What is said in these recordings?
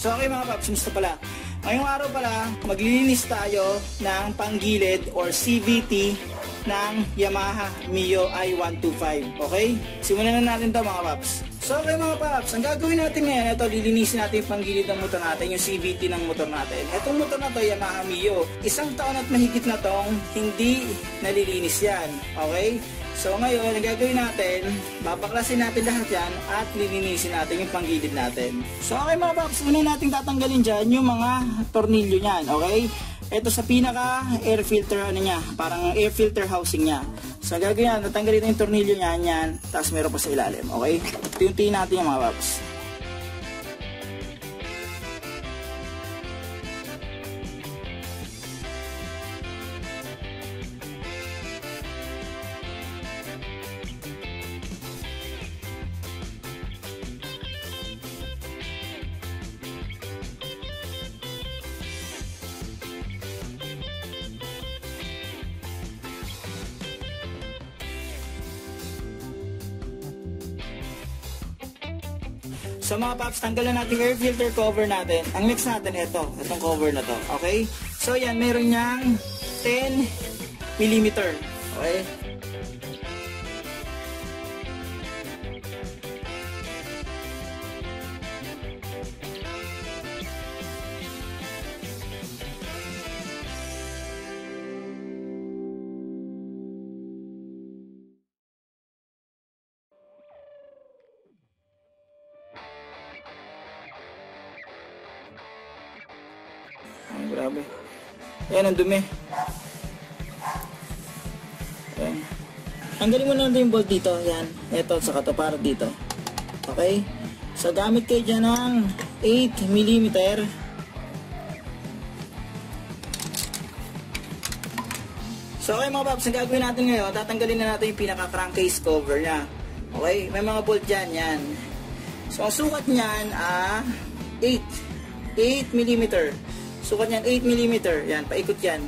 So okay mga paps, gusto pala. Ngayong araw pala, maglilinis tayo ng panggilid or CVT ng Yamaha Mio i125. Okay? Simulan na natin to mga paps. So okay mga paps, ang gagawin natin ngayon, ito lilinisin natin yung panggilid ng motor natin, yung CVT ng motor natin. Itong motor na to, Yamaha Mio. Isang taon at mahigit na tong hindi nalilinis yan. Okay? So ngayon, ang gagawin natin, babaklasin natin lahat yan at lilinisin natin yung panggilid natin. So okay mga paps, una natin tatanggalin dyan yung mga tornilyo niyan, okay? Ito sa pinaka air filter ano niya, parang air filter housing niya. So gagawin natin, tatanggalin yung tornilyo niyan, yan, tapos meron pa sa ilalim, okay? Tuyuntiin natin yung mga paps. So mga paps, tanggalan natin air filter cover natin. Ang next natin, ito. Itong cover na to. Okay? So yan, meron niyang 10 mm. Okay? Grabe. Ayan, ang dumi. Ayan. Tanggalin mo natin yung bolt dito. Ayan. Ito, saka to para dito. Okay? So, gamit kayo dyan ng 8 mm. So, okay mga paps, ang gagawin natin ngayon, tatanggalin na natin yung pinaka-crankcase cover niya. Okay? May mga bolt dyan, yan. So, ang sukat niyan, ah, 8. 8 mm. Sukat niyan 8 mm. Yan, paikot yan.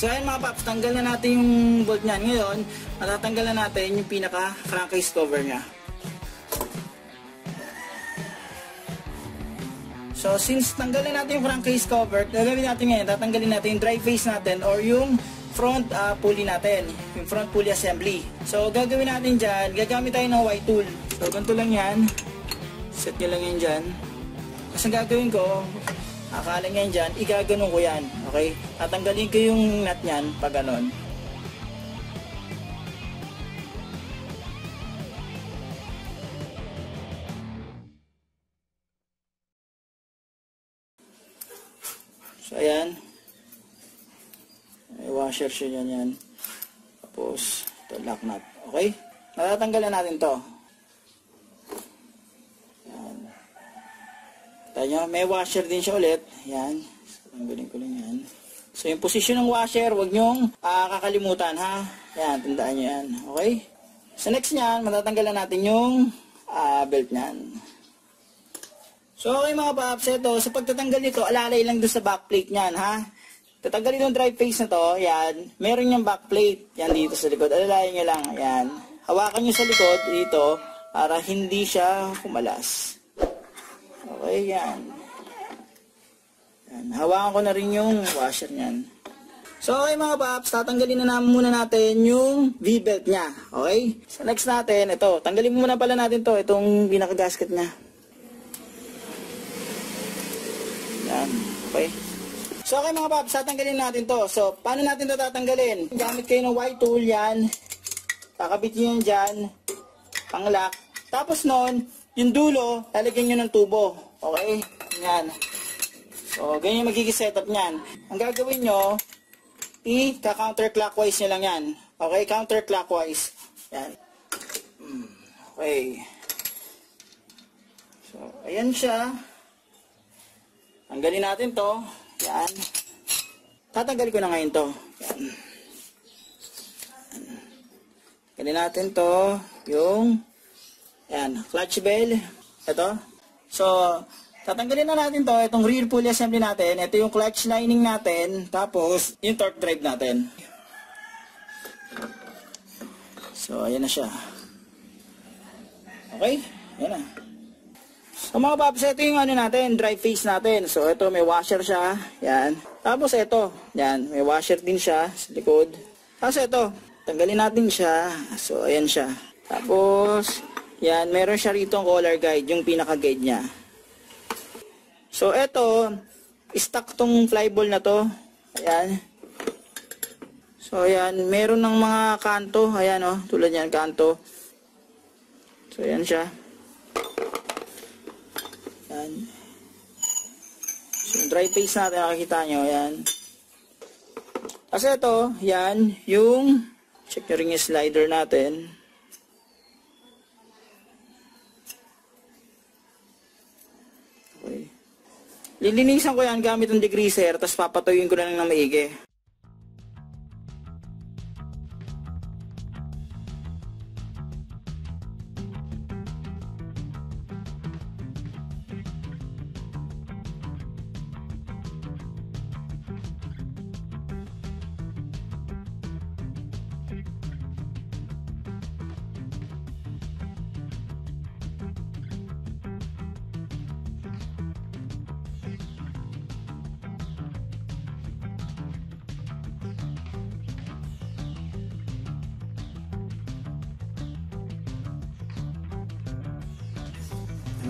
So ayun mga paps, tanggal na natin yung bolt niyan. Ngayon, matatanggal na natin yung pinaka crankcase cover niya. So since tanggalin natin yung crankcase cover, gagawin natin ngayon, tatanggalin natin yung drive face natin or yung front uh, pulley natin, yung front pulley assembly. So gagawin natin dyan, gagamit tayo ng Y tool. So ganito lang yan. Set nyo lang yan dyan. Kasi ang gagawin ko, akala nyo yan dyan, igaganon ko yan. Okay? Tatanggalin ko yung nut nyan pag ganon. So, ayan. May washer siya yan yan. Tapos, ito lock nut. Okay? Natatanggalan natin to. Nyo, may washer din siya ulit. Yan. Tanggalin ko lang yan. So, yung position ng washer, wag nyong uh, kakalimutan, ha? Yan, tandaan nyo yan. Okay? So, next nyan, matatanggalan natin yung uh, belt nyan. So, okay mga paps, ito, sa pagtatanggal nito, alalay lang doon sa backplate nyan, ha? Tatanggalin yung drive face na to, yan. Meron yung backplate, yan dito sa likod. Alalayan nyo lang, yan. Hawakan nyo sa likod, dito, para hindi siya kumalas. Okay, yan. yan. Hawakan ko na rin yung washer nyan. So, okay mga paps, tatanggalin na naman muna natin yung V-belt niya. Okay? So, next natin, ito. Tanggalin muna pala natin to itong pinaka-gasket niya. Yan. Okay. So, okay mga paps, tatanggalin natin to. So, paano natin to tatanggalin? Gamit kayo ng Y tool yan. Kakabit nyo yan dyan. Pang-lock. Tapos nun, yung dulo, lalagyan nyo ng tubo. Okay? Yan. So, ganyan yung magiging setup niyan. Ang gagawin nyo, i-counterclockwise nyo lang yan. Okay? Counterclockwise. Yan. Hmm. Okay. So, ayan siya. Tanggalin natin to. Yan. Tatanggalin ko na ngayon to. Yan. Tanggalin natin to. Yung yan, clutch bell. Ito. So, tatanggalin na natin to. Itong rear pulley assembly natin. Ito yung clutch lining natin. Tapos, yung torque drive natin. So, ayan na siya. Okay? Ayan na. So mga paps, ito yung ano natin, dry face natin. So ito may washer siya, yan. Tapos ito, yan, may washer din siya sa likod. Tapos ito, tanggalin natin siya. So ayan siya. Tapos, yan, meron siya rito ang color guide, yung pinaka-guide niya. So ito, stock tong flyball na to. Ayan. So ayan, meron ng mga kanto, ayan oh, tulad yan kanto. So ayan siya. Yan. So, dry face natin, nakikita nyo, yan. Kasi ito, yan, yung, check nyo rin yung slider natin. Lilinisan ko yan gamit ng degreaser, tapos papatuyin ko na lang ng maigi.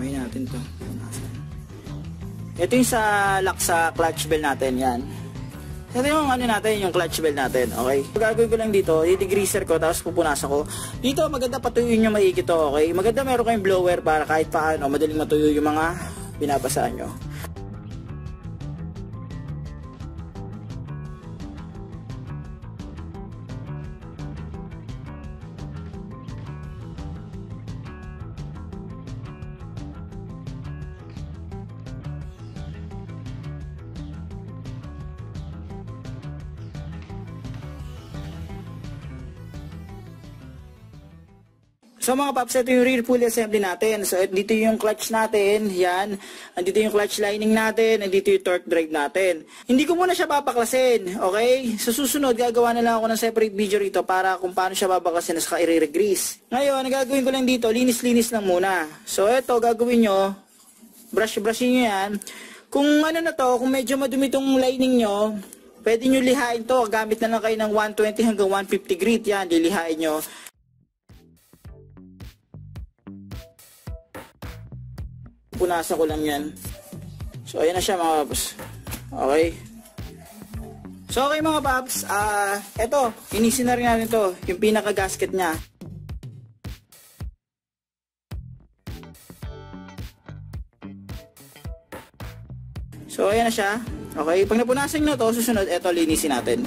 Amay natin to. Ito yung sa lock sa clutch bell natin, yan. Ito yung ano natin, yung clutch bell natin, okay? Gagawin ko lang dito, i-degreaser ko, tapos pupunasan ko. Dito, maganda patuyuin nyo maigi okay? Maganda meron kayong blower para kahit paano, madaling matuyo yung mga binabasaan nyo. So mga paps, ito yung rear pulley assembly natin. So dito yung clutch natin, yan. Andito yung clutch lining natin, andito yung torque drive natin. Hindi ko muna siya papaklasin, okay? Sa susunod, gagawa na lang ako ng separate video rito para kung paano siya babaklasin at saka i-regrease. Ngayon, gagawin ko lang dito, linis-linis lang muna. So ito, gagawin nyo, brush-brushin nyo yan. Kung ano na to, kung medyo madumi tong lining nyo, pwede nyo lihain to. Gamit na lang kayo ng 120 hanggang 150 grit. Yan, lilihain nyo. Punasan ko lang yan. So, ayan na siya mga paps. Okay. So, okay mga paps. Ah, uh, eto, inisin na rin natin to. Yung pinaka-gasket niya. So, ayan na siya. Okay. Pag napunasan nyo to, susunod, eto, linisin natin.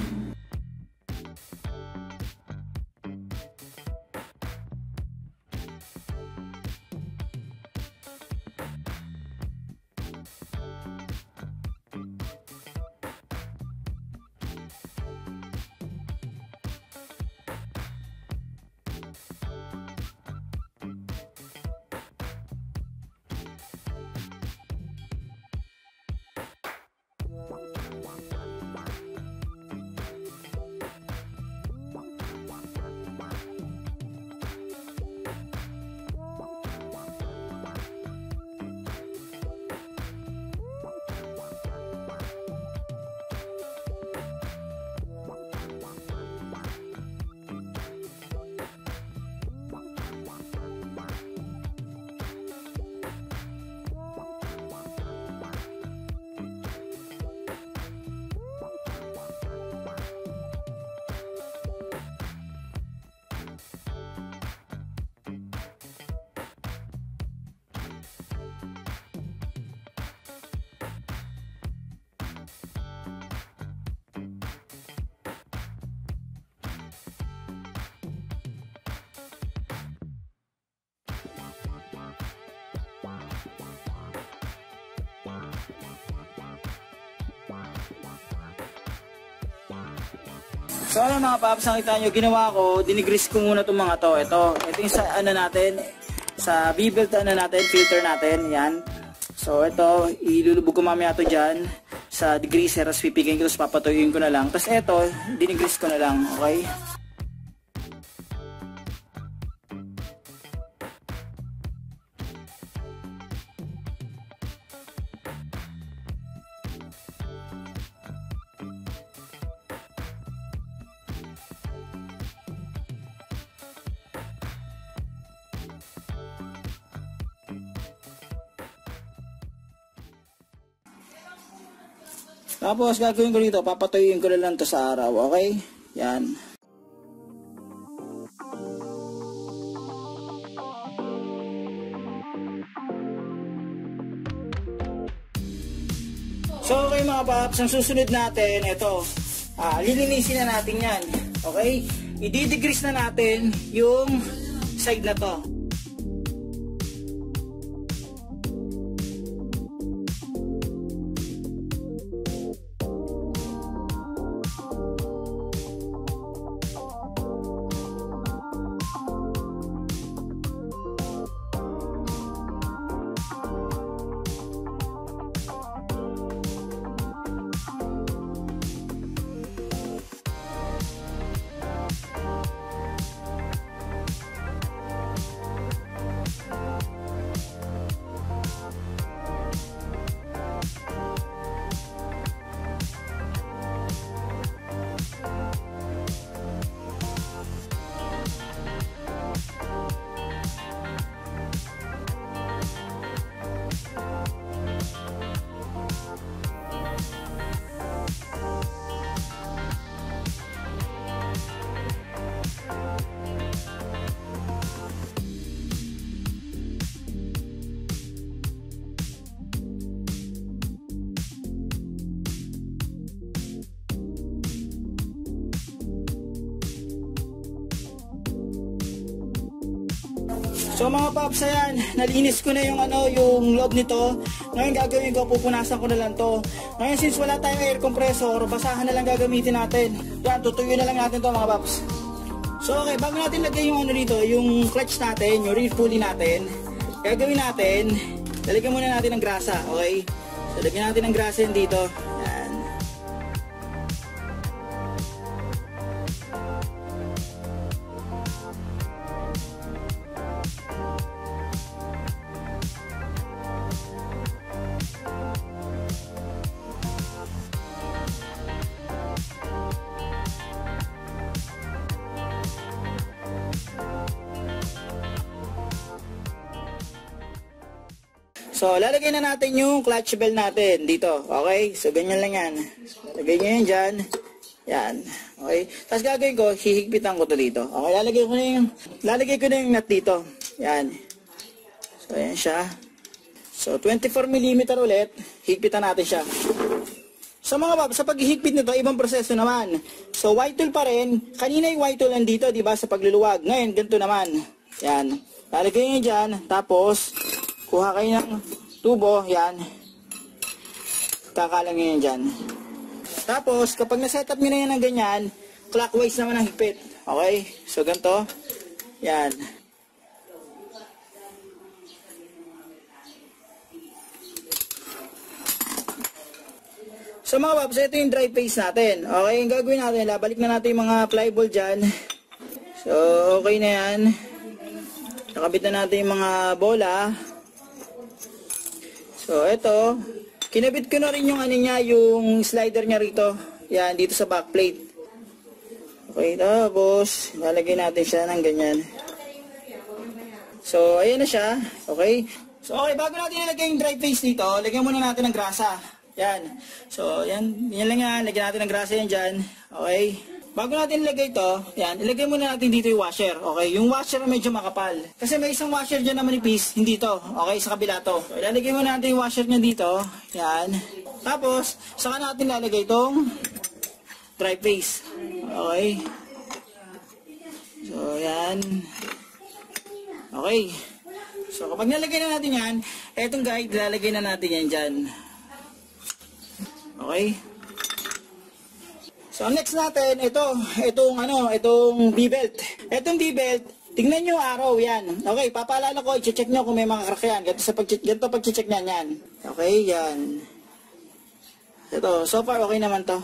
So ano mga paps, nakita nyo, ginawa ko, dinigris ko muna itong mga to. Ito, ito yung sa ano natin, sa B-belt ano natin, filter natin, yan. So ito, ilulubog ko mamaya to dyan sa degreaser, tapos pipigin ko, tapos papatuyuin ko na lang. Tapos ito, dinigris ko na lang, okay? Tapos gagawin ko dito, papatuyuin ko lang to sa araw, okay? Yan. So okay mga paps, ang susunod natin, ito, ah, lilinisin na natin yan. Okay? I-degrease na natin yung side na to. So mga paps, ayan, nalinis ko na yung ano, yung loob nito. Ngayon gagawin ko, pupunasan ko na lang to. Ngayon since wala tayong air compressor, basahan na lang gagamitin natin. Yan, tutuyo na lang natin to mga paps. So okay, bago natin lagay yung ano dito, yung clutch natin, yung rear pulley natin, gagawin natin, lalagyan muna natin ng grasa, okay? So natin ng grasa dito. So, lalagay na natin yung clutch bell natin dito. Okay? So, ganyan lang yan. Lagay nyo yan dyan. Yan. Okay? Tapos gagawin ko, hihigpitan ko to dito. Okay? Lalagay ko na yung, lalagay ko na yung nut dito. Yan. So, yan siya. So, 24mm ulit. Higpitan natin siya. So mga bab, sa paghihigpit nito, ibang proseso naman. So white tool pa rin. Kanina yung white tool nandito, di ba, sa pagluluwag. Ngayon, ganito naman. Yan. Lalagay nyo dyan. Tapos, kuha kayo ng tubo. Yan. Kakalang nyo yan dyan. Tapos, kapag nasetup nyo na yan ng ganyan, clockwise naman ang higpit. Okay? So, ganito. Yan. So mga paps, ito yung dry face natin. Okay, yung gagawin natin, labalik na natin yung mga flyball dyan. So, okay na yan. Nakabit na natin yung mga bola. So, ito. Kinabit ko na rin yung ano niya, yung slider niya rito. Yan, dito sa backplate. Okay, tapos, lalagay natin siya ng ganyan. So, ayan na siya. Okay. So, okay, bago natin ilagay yung dry face dito, lagyan muna natin ng grasa. Yan. So, yan. Yan lang yan. Lagyan natin ng grasa yan dyan. Okay. Bago natin ilagay ito, yan, ilagay muna natin dito yung washer. Okay, yung washer medyo makapal. Kasi may isang washer dyan na manipis, hindi to. Okay, sa kabila to. So, ilalagay muna natin yung washer niya dito. Yan. Tapos, saka natin lalagay itong dry face. Okay. So, yan. Okay. So, kapag nalagay na natin yan, etong guide, lalagay na natin yan dyan. Okay? So next natin, ito, itong ano, itong B-belt. Itong B-belt, tingnan nyo araw yan. Okay, papaalala ko, i-check nyo kung may mga crack yan. Ganito, sa pag ganito pag-check niyan yan. Okay, yan. Ito, so far okay naman to.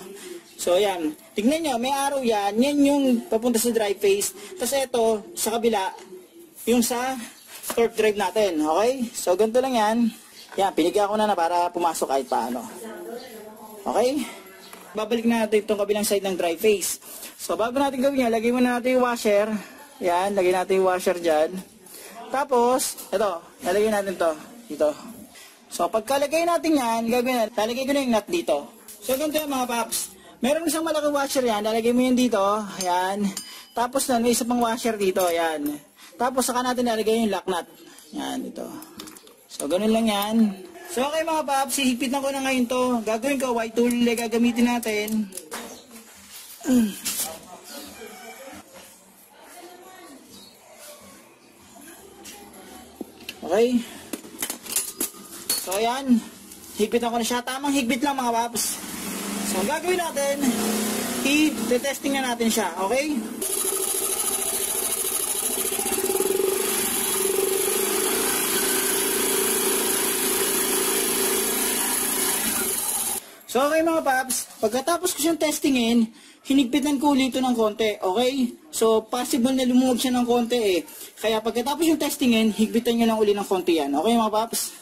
So yan, tingnan nyo, may araw yan. Yan yung papunta sa drive face. Tapos ito, sa kabila, yung sa torque drive natin. Okay? So ganito lang yan. Yan, pinigyan ko na na para pumasok kahit paano. Okay? Babalik na natin itong kabilang side ng dry face. So, bago natin gawin yan, lagay muna natin yung washer. Yan, lagay natin yung washer dyan. Tapos, ito, lalagay natin to dito. So, pagkalagay natin yan, gagawin natin, lalagay ko na yung nut dito. So, ganito yan mga paps. Meron isang malaking washer yan, lalagay mo yun dito, yan. Tapos na, may isa pang washer dito, yan. Tapos, saka natin lalagay yung lock nut. Yan, ito. So, ganun lang yan. So okay mga paps, hihigpit na ko na ngayon to. Gagawin ko, white tool gagamitin natin. Okay. So ayan, higpit na ko na siya. Tamang higpit lang mga paps. So gagawin natin, i-testing na natin siya. Okay? So okay mga paps, pagkatapos ko siyang testingin, hinigpitan ko ulit ng konti, okay? So possible na lumuwag siya ng konti eh. Kaya pagkatapos yung testingin, higpitan nyo lang uli ng konti yan. Okay mga paps?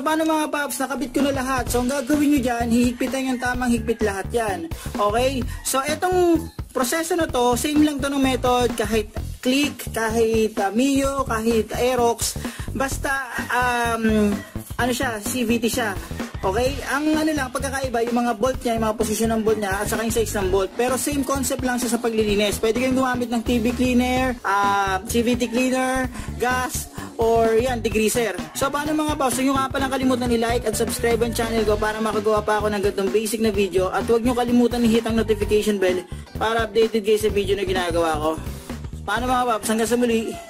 So paano mga paps, nakabit ko na lahat. So ang gagawin nyo dyan, hihigpitan yung tamang higpit lahat yan. Okay? So itong proseso na to, same lang to ng method kahit click, kahit uh, Mio, kahit Aerox. Basta, um, ano siya, CVT siya. Okay? Ang ano lang, pagkakaiba, yung mga bolt niya, yung mga posisyon ng bolt niya, at saka yung size ng bolt. Pero same concept lang siya sa paglilinis. Pwede kayong gumamit ng TV cleaner, uh, CVT cleaner, gas, or yan, degreaser. So paano mga boss, so nyo nga palang kalimutan i-like at subscribe ang channel ko para makagawa pa ako ng ganitong basic na video at huwag nyo kalimutan i-hit ang notification bell para updated kayo sa video na ginagawa ko. Paano mga paps, hanggang sa muli.